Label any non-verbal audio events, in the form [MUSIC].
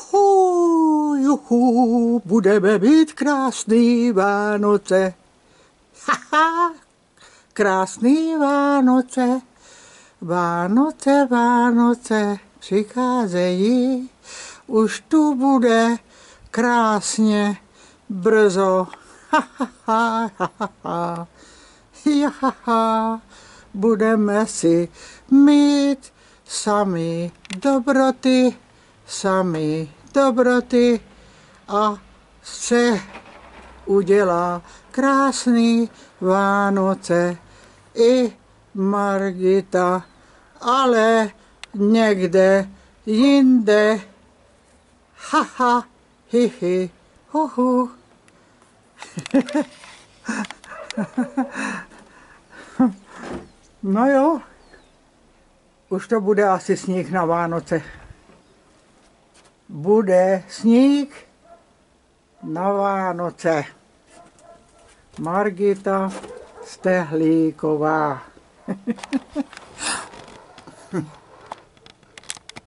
Juhu, juhu, budeme mít krásný Vánoce. Haha, krásný Vánoce. Vánoce, Vánoce přicházejí, už tu bude krásně brzo. Ha, ha, ha, ha, ha. Jaha, budeme si mít sami dobroty, sami dobroty a se udělá krásný Vánoce i Margita, ale někde jinde. Haha, hihi, huhu. [LAUGHS] No jo, už to bude asi sníh na Vánoce bude sníh na Vánoce. Margita Stehlíková. [LAUGHS]